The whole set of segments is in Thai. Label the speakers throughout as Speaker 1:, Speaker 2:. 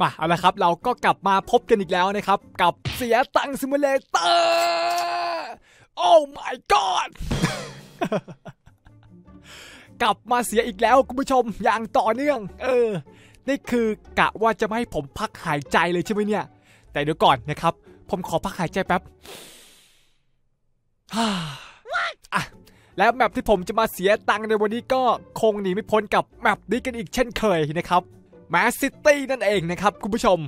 Speaker 1: มาเอาละครับ เราก็กลับมาพบกันอีกแล้วนะครับ กับเสียตังซิมูเลเตอร์โอ้ my god กลับมาเสียอีกแล้วคุณผู้ชมอย่างต่อเนื่อง เออ นี่คือกะว่าจะไม่ให้ผมพักหายใจเลยใช่ไหมเนี่ย แต่เดี๋ยวก่อนนะครับ ผมขอพักหายใจแป๊บฮ่าอะแล้ว map ที่ผมจะมาเสียตังค์ในวันนี้ก็คงหนีไม่พ้นกับ map นี้กันอีกเช่นเคยนะครับ Mad City นั่นเองนะครับคุณผู้ชม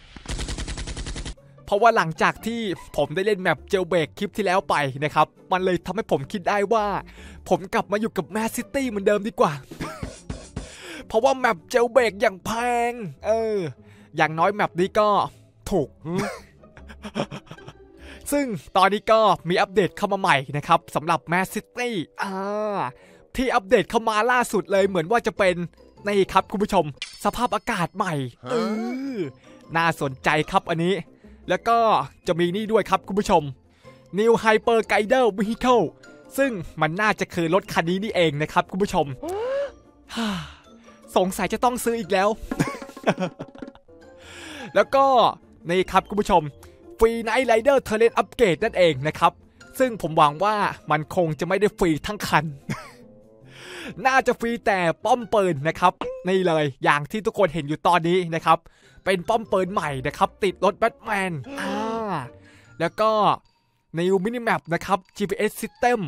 Speaker 1: เพราะว่าหลังจากที่ผมได้เล่น map Jailbreak คลิปที่แล้วไปนะครับ มันเลยทำให้ผมคิดได้ว่า ผมกลับมาอยู่กับ Mad City เหมือนเดิมดีกว่า เพราะว่า map Jailbreak อย่างแพง เออ อย่างน้อย map นี้ก็ถูกซึ่งตอนนี้ก็มีอัปเดตเข้ามาใหม่นะครับสำหรับ Mad Cityอ่าที่อัปเดตเข้ามาล่าสุดเลยเหมือนว่าจะเป็น นี่ครับคุณผู้ชม สภาพอากาศใหม่เออน่าสนใจครับอันนี้ แล้วก็จะมีนี่ด้วยครับคุณผู้ชม New Hyper Glider Vehicle ซึ่งมันน่าจะคือรถคันนี้นี่เองนะครับคุณผู้ชมฮ่าสงสัยจะต้องซื้ออีกแล้ว แล้วก็นี่ครับคุณผู้ชม Free Night Rider Talent Upgrade นั่นเองนะครับ ซึ่งผมหวังว่ามันคงจะไม่ได้ฟรีทั้งคัน น่าจะฟรีแต่ป้อมปืนนะครับนี่เลยอย่างที่ทุกคนเห็นอยู่ตอนนี้นะครับ เป็นป้อมปืนใหม่นะครับ ติดรถแบทแมนอ่าแล้วก็ในมินิแมปนะครับ GPS System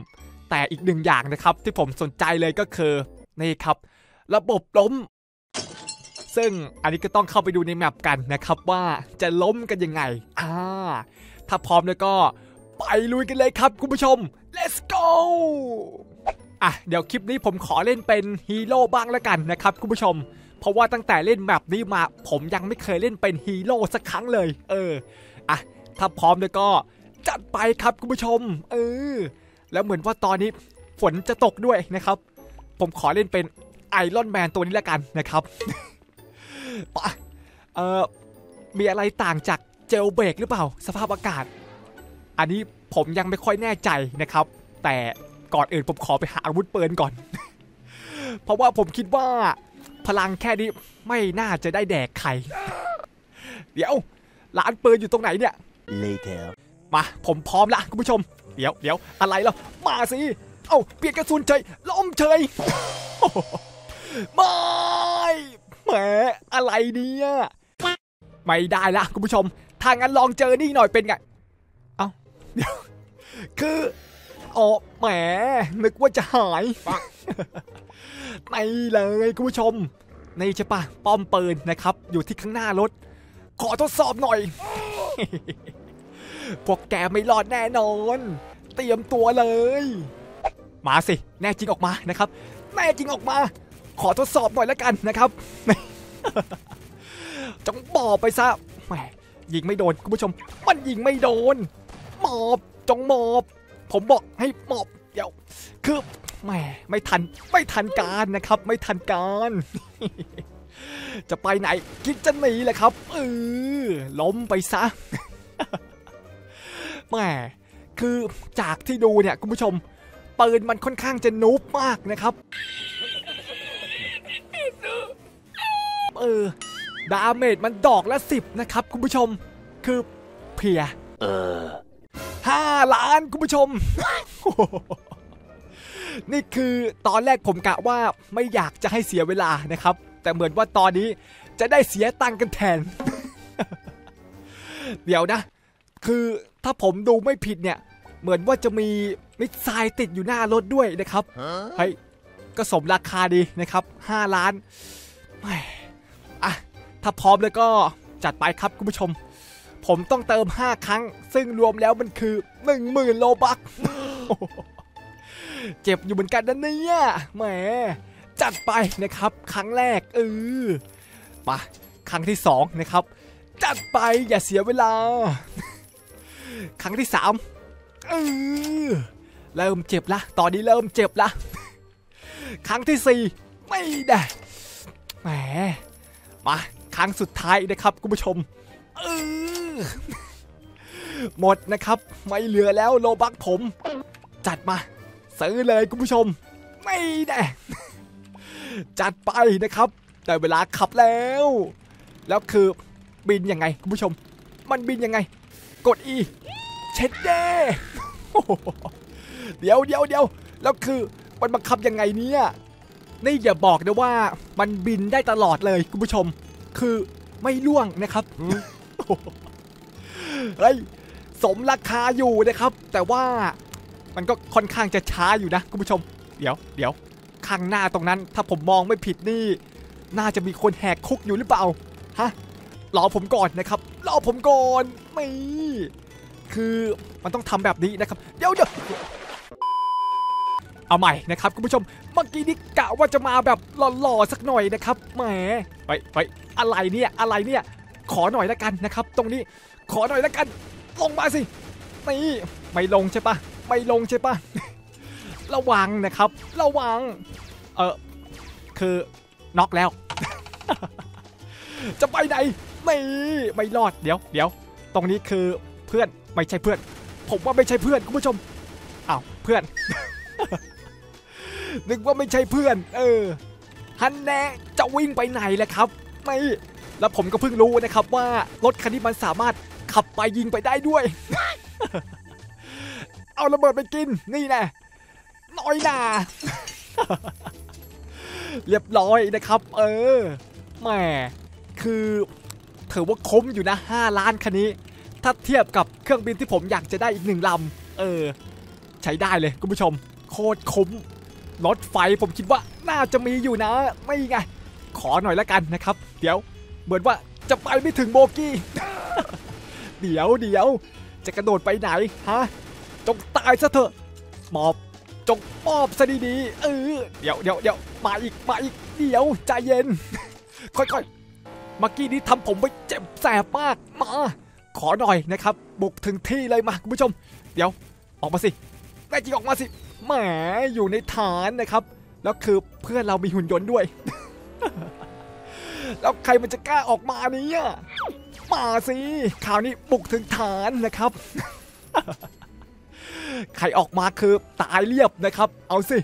Speaker 1: แต่อีกหนึ่งอย่างนะครับ ที่ผมสนใจเลยก็คือนี่ครับ ระบบล้ม ซึ่งอันนี้ก็ต้องเข้าไปดูในแมปกันนะครับว่าจะล้มกันยังไงอ่าถ้าพร้อมแล้วก็ไปลุยกันเลยครับคุณผู้ชม let's go อะเดี๋ยวคลิปนี้ผมขอเล่นเป็นฮีโร่บ้างแล้วกันนะครับคุณผู้ชม เพราะว่าตั้งแต่เล่นแมปนี้มาผมยังไม่เคยเล่นเป็นฮีโร่สักครั้งเลย เอออะถ้าพร้อมแล้วก็จัดไปครับคุณผู้ชม เออ แล้วเหมือนว่าตอนนี้ฝนจะตกด้วยนะครับ ผมขอเล่นเป็นไอรอนแมนตัวนี้แล้วกันนะครับปะเอ่อมีอะไรต่างจากเจลเบรกหรือเปล่า สภาพอากาศ อันนี้ผมยังไม่ค่อยแน่ใจนะครับ แต่ ก่อนอื่นผมขอไปหาอาวุธปืนก่อน เพราะว่าผมคิดว่า พลังแค่นี้ไม่น่าจะได้แดกใคร เดี๋ยวร้านปืนอยู่ตรงไหนเนี่ย
Speaker 2: Later.
Speaker 1: มาผมพร้อมละคุณผู้ชม เดี๋ยวเดี๋ยวอะไรแล้วมาสิเอ้าเปลี่ยนกระสุนเฉยล้มเฉยโอ้โหไม่แหมอะไรเนี่ยไม่ได้ละคุณผู้ชมถ้างั้นลองเจอนี่หน่อยเป็นไง เอ้าเดี๋ยวคือ อ๋อแหมนึกว่าจะหายไม่เลยคุณผู้ชม นี่ใช่ปะป้อมปืนนะครับ อยู่ที่ข้างหน้ารถ ขอทดสอบหน่อย พวกแกไม่รอดแน่นอน เตรียมตัวเลย มาสิ แน่จริงออกมานะครับ แน่จริงออกมา ขอทดสอบหน่อยแล้วกันนะครับจงบอกไปซะแหมยิงไม่โดนคุณผู้ชม มันยิงไม่โดนหมอบจงหมอบ ผมบอกให้หมอบเดี๋ยวคือแหมไม่ทันไม่ทันการนะครับ ไม่ทันการ จะไปไหนคิดจะหนีแหละครับเออล้มไปซะแหมคือจากที่ดูเนี่ยคุณผู้ชมปืนมันค่อนข้างจะ noob มากนะครับเออ damage มันดอกละสิบนะครับ คุณผู้ชม คือเพีย
Speaker 2: เอ
Speaker 1: อ 5 ล้านคุณผู้ชม นี่คือตอนแรกผมกะว่าไม่อยากจะให้เสียเวลานะครับ แต่เหมือนว่าตอนนี้จะได้เสียตังค์กันแทน เดี๋ยวนะ คือถ้าผมดูไม่ผิดเนี่ย เหมือนว่าจะมี missile ติดอยู่หน้ารถด้วยนะครับเฮ้ยก็สมราคาดีนะครับ 5 ล้านอะถ้าพร้อมแล้วก็จัดไปครับคุณผู้ชม ผมต้องเติม 5 ครั้ง ซึ่งรวมแล้วมันคือ 10,000 Robux เจ็บอยู่เหมือนกันนะเนี่ยแหมจัดไปนะครับ ครั้งแรกเออไปครั้งที่2นะครับ จัดไปอย่าเสียเวลา ครั้งที่3เออเริ่มเจ็บละ ตอนนี้เริ่มเจ็บละ ครั้งที่สี่ไม่ได้แหมมาครั้งสุดท้ายนะครับคุณผู้ชมเออ หมดนะครับ ไม่เหลือแล้วโลบักผม จัดมาซื้อเลยคุณผู้ชม ไม่ได้จัดไปนะครับได้เวลาขับแล้ว แล้วคือบินยังไงคุณผู้ชม มันบินยังไง กด E เช็ดเด้เดี๋ยวเดี๋ยวเดี๋ยวแล้วคือมันบังคับยังไงเนี่ยนี่อย่าบอกนะว่ามันบินได้ตลอดเลยคุณผู้ชม คือไม่ล่วงนะครับ เฮ้ยสมราคาอยู่นะครับ แต่ว่ามันก็ค่อนข้างจะช้าอยู่นะคุณผู้ชม เดี๋ยวเดี๋ยวข้างหน้าตรงนั้น ถ้าผมมองไม่ผิดนี่ น่าจะมีคนแหกคุกอยู่หรือเปล่าฮะรอผมก่อนนะครับรอผมก่อนไม่คือมันต้องทำแบบนี้นะครับ เดี๋ยวเดี๋ยวเอาใหม่นะครับคุณผู้ชมเมื่อกี้นี่กะว่าจะมาแบบหล่อๆสักหน่อยนะครับแหมไปไปอะไรเนี่ยอะไรเนี่ย ขอหน่อยละกันนะครับ ตรงนี้ขอหน่อยละกัน ลงมาสินี่ไม่ลงใช่ปะไม่ลงใช่ปะระวังนะครับ ระวัง เออคือน็อกแล้ว จะไปไหนไม่ไม่รอดเดี๋ยวเดี๋ยวตรงนี้คือเพื่อนไม่ใช่เพื่อน ผมว่าไม่ใช่เพื่อนคุณผู้ชมอ้าวเพื่อน นึกว่าไม่ใช่เพื่อน เออฮันแน่จะวิ่งไปไหนแหละครับ ไม่ แล้วผมก็เพิ่งรู้นะครับว่ารถคันนี้มันสามารถขับไปยิงไปได้ด้วย เอาระเบิดไปกินนี่แน่น้อยนาเรียบร้อยนะครับ เออแหมคือถือว่าคุ้มอยู่นะ 5 ล้านคันนี้ ถ้าเทียบกับเครื่องบินที่ผมอยากจะได้อีกหนึ่งลำเออ ใช้ได้เลยคุณผู้ชม โคตรคุ้มรถไฟผมคิดว่าน่าจะมีอยู่นะ ไม่ไง ขอหน่อยละกันนะครับ เดี๋ยว เหมือนว่าจะไปไม่ถึงโบกี้ เดี๋ยวเดี๋ยวจะกระโดดไปไหนฮะ จงตายซะเถอะมอบจงมอบซะดีๆเออเดี๋ยวเดี๋ยวเดี๋ยวมาอีกมาอีกเดี๋ยวใจเย็น ค่อยๆมื่อกี้นี้ทำผมไปเจ็บแสบมากมา ขอหน่อยนะครับ บุกถึงที่เลยมาคุณผู้ชม เดี๋ยวออกมาสิแน่จริงออกมาสิแหมอยู่ในฐานนะครับ แล้วคือเพื่อนเรามีหุ่นยนต์ด้วย แล้วใครมันจะกล้าออกมาเนี่ยมาสิข่าวนี้บุกถึงฐานนะครับ ใครออกมาคือตายเรียบนะครับ เอาสิ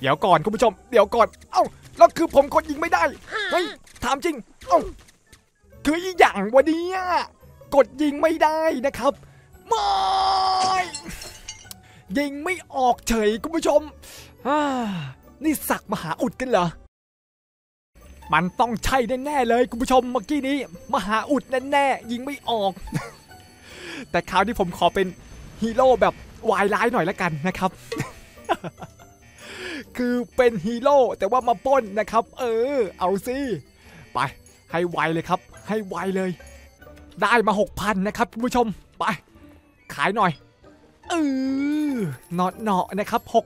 Speaker 1: เดี๋ยวก่อนคุณผู้ชม เดี๋ยวก่อน เอ้าแล้วคือผมกดยิงไม่ได้ เฮ้ย ถามจริง เอ้า คืออีหยังวะเนี่ยกดยิงไม่ได้นะครับไม่ยิงไม่ออกเฉยคุณผู้ชมอ่านี่สักมหาอุดกันเหรอ มันต้องใช่แน่ๆเลยคุณผู้ชมเมื่อกี้นี้ มหาอุดแน่ๆยิงไม่ออก แต่คราวที่ผมขอเป็นฮีโร่แบบวายร้ายหน่อยละกันนะครับ คือเป็นฮีโร่แต่ว่ามาป้นนะครับ เออ เอาสิไป ให้ไวเลยครับ ให้ไวเลย ได้มา6,000นะครับคุณผู้ชมไป ขายหน่อยเออเนาะเนาะนะครับ6,000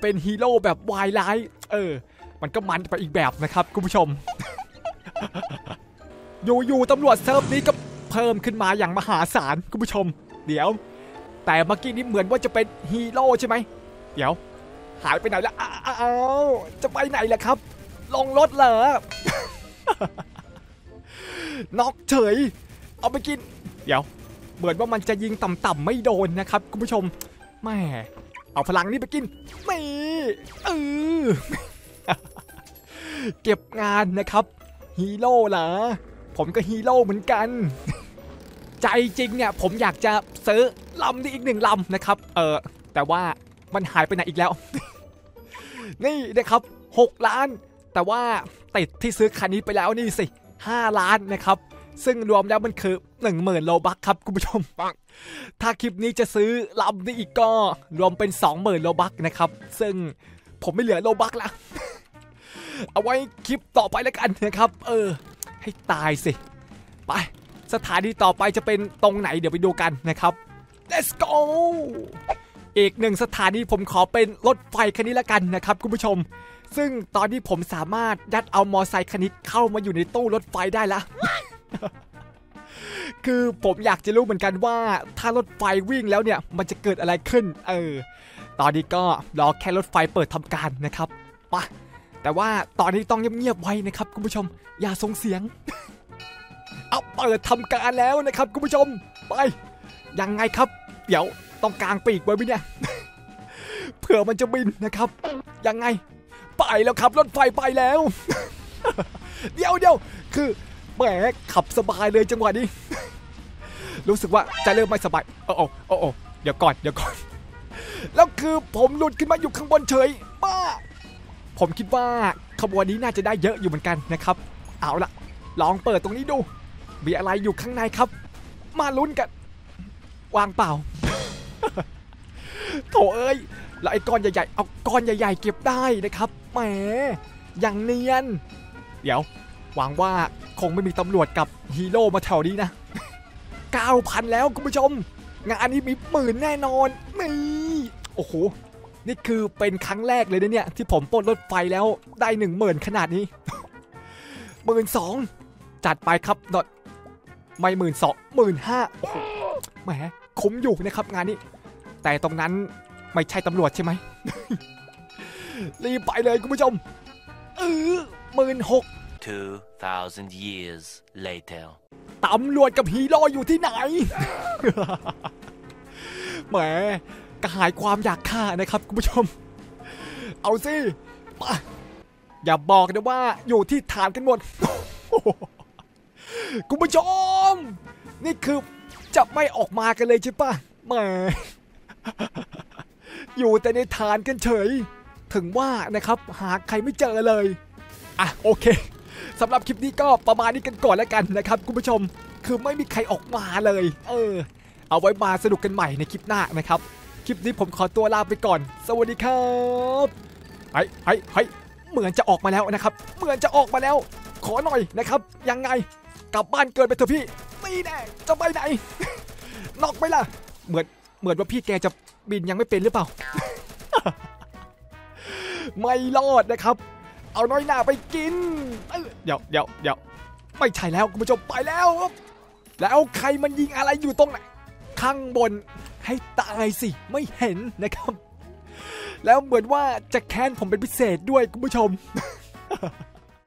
Speaker 1: เป็นฮีโร่แบบวายร้าย เออ มันก็มันไปอีกแบบนะครับคุณผู้ชม อยู่ๆตำรวจเซิร์ฟนี้ก็เพิ่มขึ้นมาอย่างมหาศาลคุณผู้ชม เดี๋ยว แต่เมื่อกี้นี้เหมือนว่าจะเป็นฮีโร่ใช่ไหมเดี๋ยว หายไปไหนแล้วอ้าวจะไปไหนล่ะครับ ลงรถเหรอน็อกเฉย เอาไปกิน เดี๋ยว เหมือนว่ามันจะยิงต่ำๆไม่โดนนะครับคุณผู้ชมแม่เอาพลังนี้ไปกินไม่เออ เก็บงานนะครับฮีโร่เหรอผมก็ฮีโร่เหมือนกัน ใจจริงเนี่ยผมอยากจะซื้อลำนี้อีกหนึ่งลำนะครับ เออแต่ว่ามันหายไปไหนอีกแล้ว นี่นะครับ6ล้าน แต่ว่าติดที่ซื้อคันนี้ไปแล้วนี่สิ 5 ล้านนะครับ ซึ่งรวมแล้วมันคือ 10,000 Robux ครับคุณผู้ชมถ้าคลิปนี้จะซื้อลำนี้อีกก็รวมเป็น 20,000 Robux นะครับ ซึ่งผมไม่เหลือ Robux ละ เอาไว้คลิปต่อไปแล้วกันนะครับ เออ ให้ตายสิ ไป สถานีต่อไปจะเป็นตรงไหนเดี๋ยวไปดูกันนะครับ let's go อีกหนึ่งสถานีผมขอเป็นรถไฟคันนี้ละกันนะครับคุณผู้ชม ซึ่งตอนนี้ผมสามารถยัดเอามอไซค์คันนี้เข้ามาอยู่ในตู้รถไฟได้ละคือผมอยากจะรู้เหมือนกันว่า ถ้ารถไฟวิ่งแล้วเนี่ย มันจะเกิดอะไรขึ้น เออ ตอนนี้ก็รอแค่รถไฟเปิดทำการนะครับไปะ แต่ว่าตอนนี้ต้องเงียบๆไว้นะครับคุณผู้ชม อย่าส่งเสียง เอาเปิดทำการแล้วนะครับคุณผู้ชม ไป ยังไงครับ เดี๋ยวต้องกางปีกไว้ไหมเนี่ยเผื่อมันจะบินนะครับ ยังไง ไปแล้วครับรถไฟไปแล้ว เดี๋ยวเดี๋ยวคือแหมขับสบายเลยจังหวะนี้ รู้สึกว่าจะเริ่มไม่สบายโอ้โอ้โอ้โอ้เดี๋ยวก่อนเดี๋ยวก่อน แล้วคือผมหลุดขึ้นมาอยู่ข้างบนเฉยบ้า ผมคิดว่าขบวนนี้น่าจะได้เยอะอยู่เหมือนกันนะครับ เอาละลองเปิดตรงนี้ดู มีอะไรอยู่ข้างในครับ มาลุ้นกัน วางเปล่า โถเอ้ย แล้วไอ้ก้อนใหญ่ๆ เอาก้อนใหญ่ๆ เก็บได้นะครับ แหม อย่างเนียน เดี๋ยว หวังว่าคงไม่มีตำรวจกับฮีโร่มาแถวนี้นะ 9,000 แล้วคุณผู้ชม งานนี้มีหมื่นแน่นอน นี่ โอ้โห นี่คือเป็นครั้งแรกเลยนะเนี่ย ที่ผมปล้นรถไฟแล้วได้หนึ่งหมื่นขนาดนี้หมื่นสองจัดไปครับดอทไม่หมื่นสองหมื่นห้าโอ้โหแหมคุ้มอยู่นะครับงานนี้ แต่ตรงนั้นไม่ใช่ตำรวจใช่ไหมรีบไปเลยคุณผู้ชมเออหมื่นหก
Speaker 2: 2,000 years later.
Speaker 1: ตำรวจกับฮีโร่อยู่ที่ไหนแหม กระหายความอยากฆ่านะครับคุณผู้ชม เอาสิมาอย่าบอกนะว่าอยู่ที่ฐานกันหมดคุณผู้ชม นี่คือจะไม่ออกมากันเลยใช่ปะแหมอยู่แต่ในฐานกันเฉย ถึงว่านะครับหาใครไม่เจอเลย อะโอเคสำหรับคลิปนี้ก็ประมาณนี้กันก่อนแล้วกันนะครับคุณผู้ชม คือไม่มีใครออกมาเลย เออ เอาไว้มาสนุกกันใหม่ในคลิปหน้านะครับ ลิปนี้ผมขอตัวลาไปก่อน สวัสดีครับเฮ้ยเฮ้ยเฮ้ยเหมือนจะออกมาแล้วนะครับ เหมือนจะออกมาแล้ว ขอหน่อยนะครับ ยังไง กลับบ้านเกินไปเถอะพี่นี่แน่จะไปไหน นอกไหมล่ะ เหมือนเหมือนว่าพี่แกจะบินยังไม่เป็นหรือเปล่า ไม่รอดนะครับ เอาน้อยหน้าไปกินเอ้ยเดี๋ยวเดี๋ยวเดี๋ยวไม่ใช่แล้วคุณผู้ชมไปแล้ว แล้วใครมันยิงอะไรอยู่ตรงไหนข้างบน ให้ตายสิไม่เห็นนะครับ แล้วเหมือนว่าจะแค้นผมเป็นพิเศษด้วยคุณผู้ชม